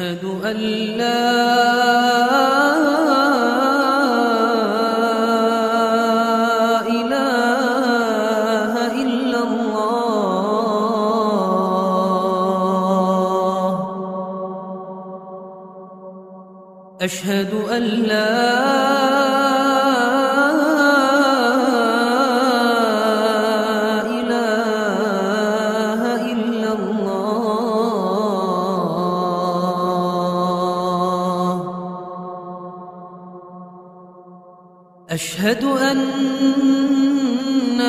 أشهد أن لا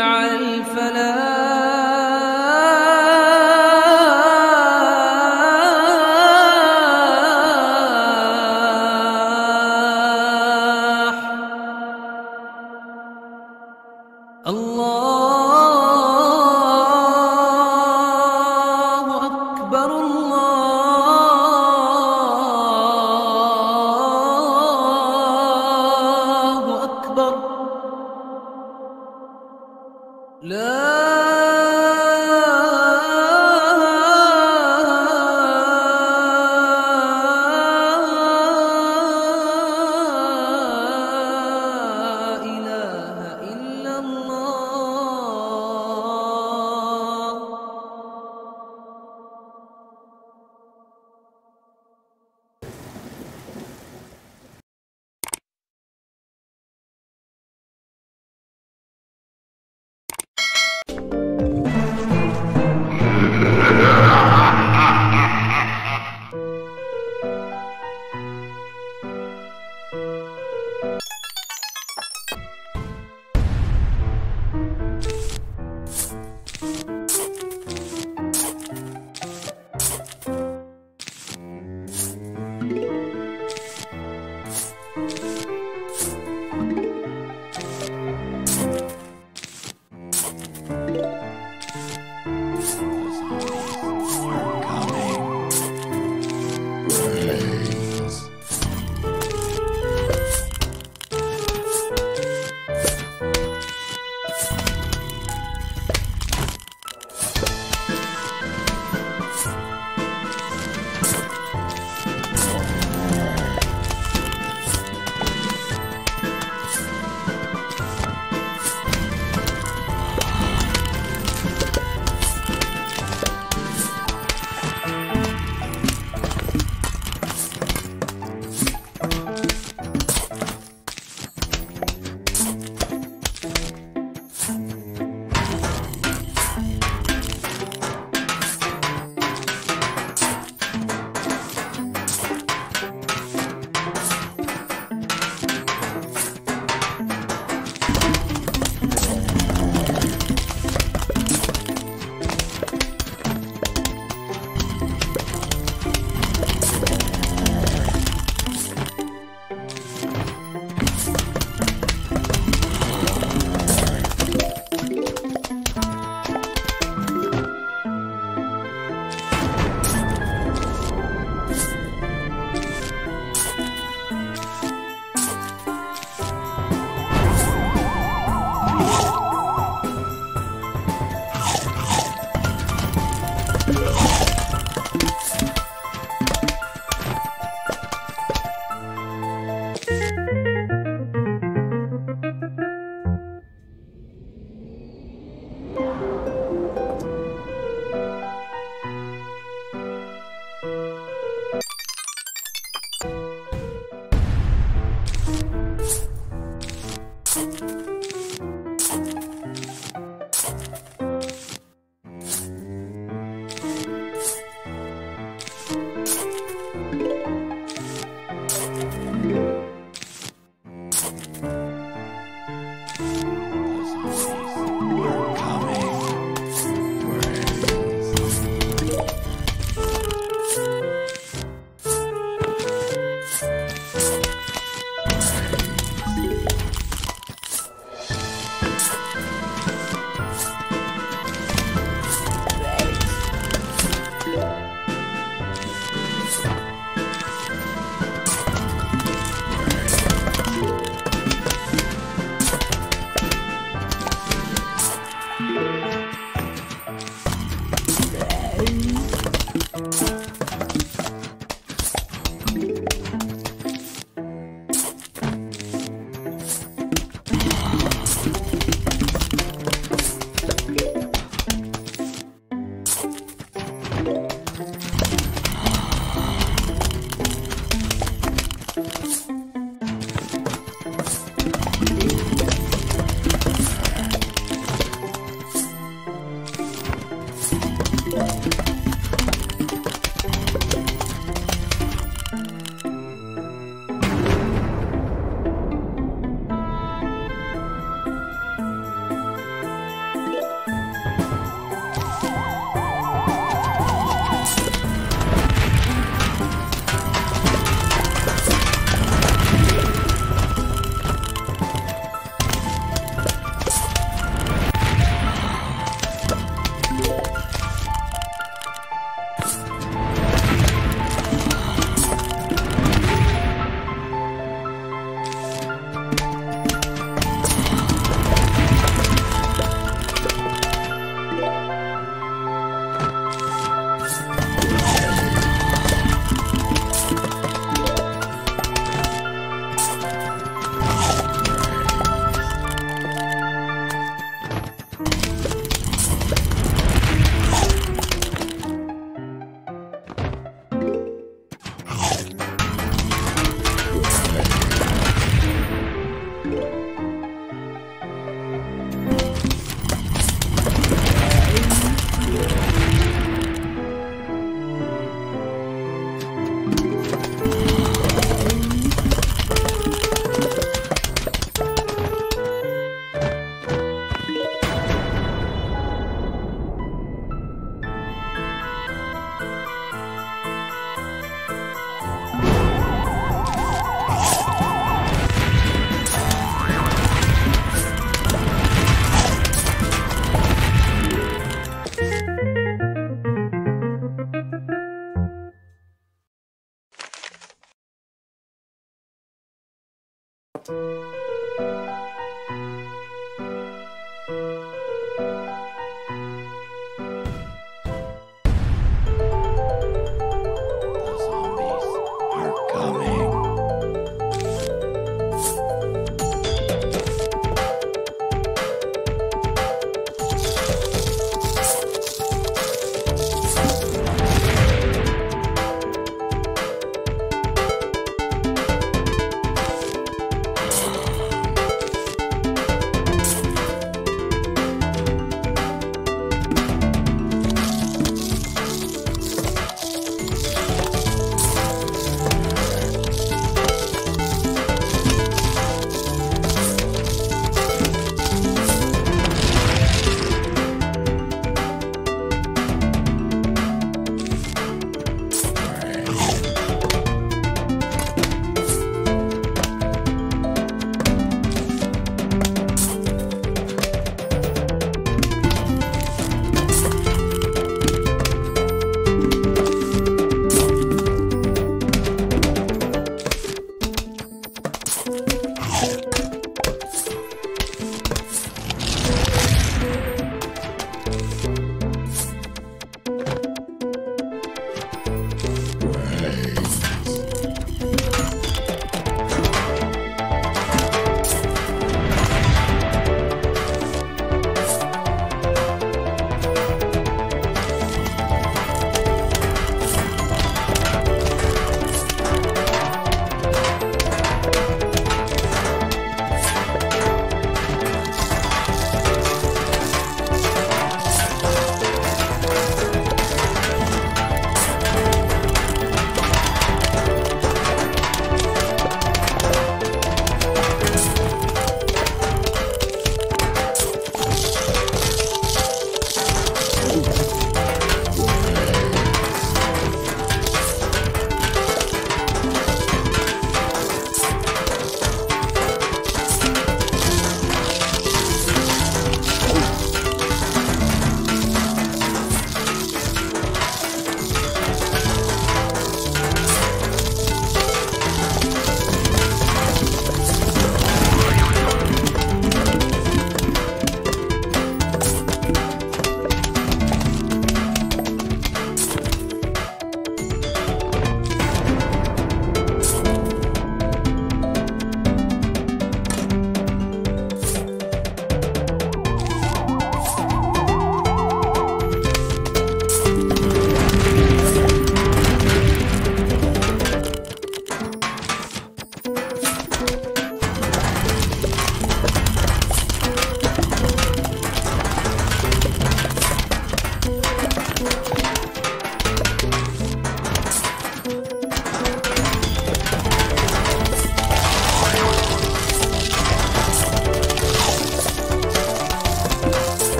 على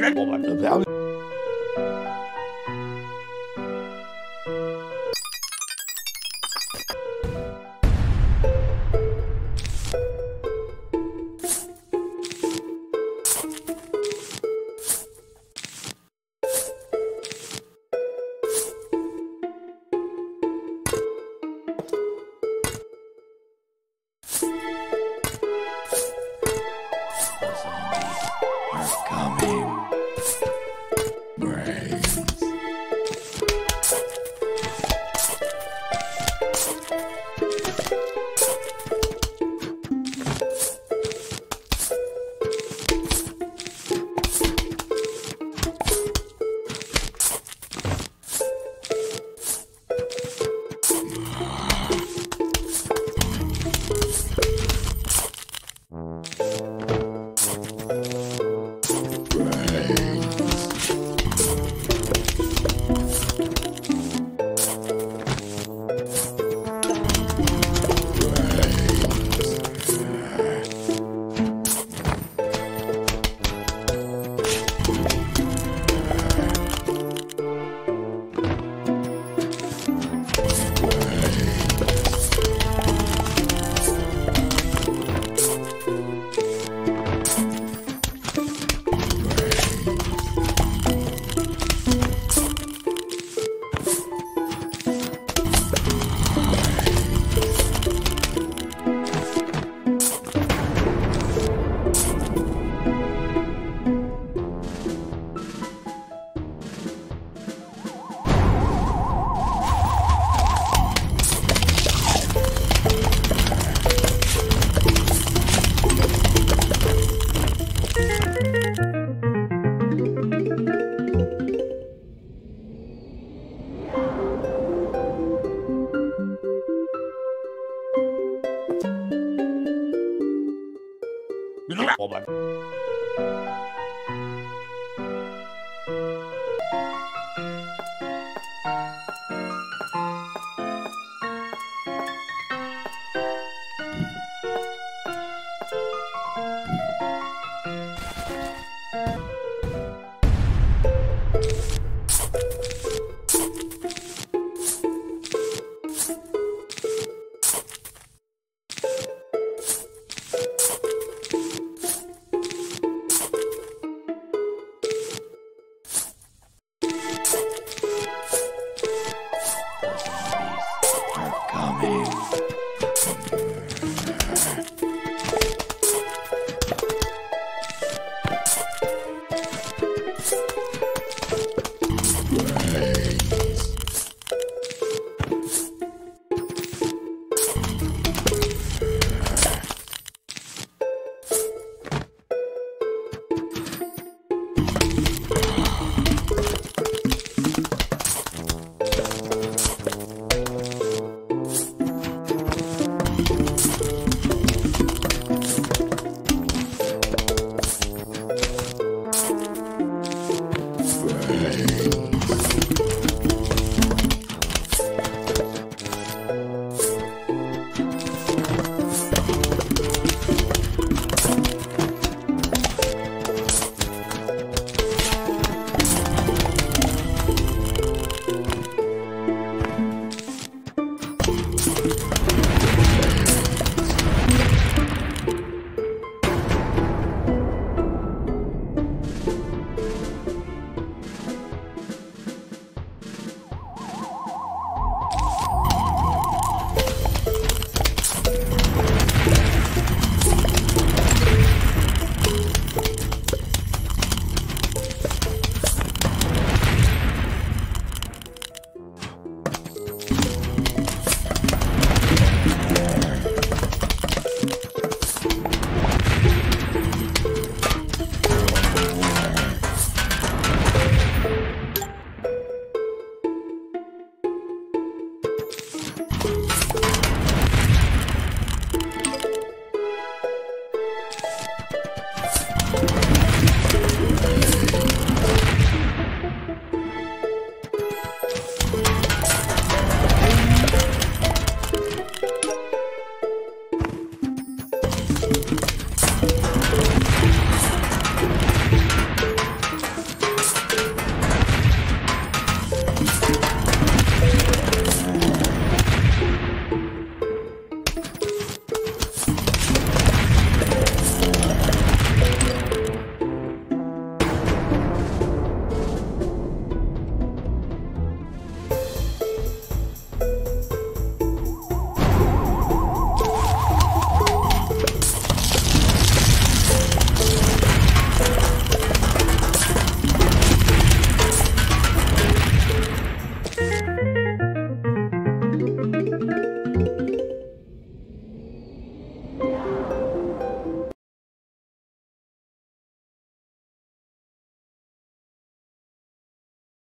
Red Bull.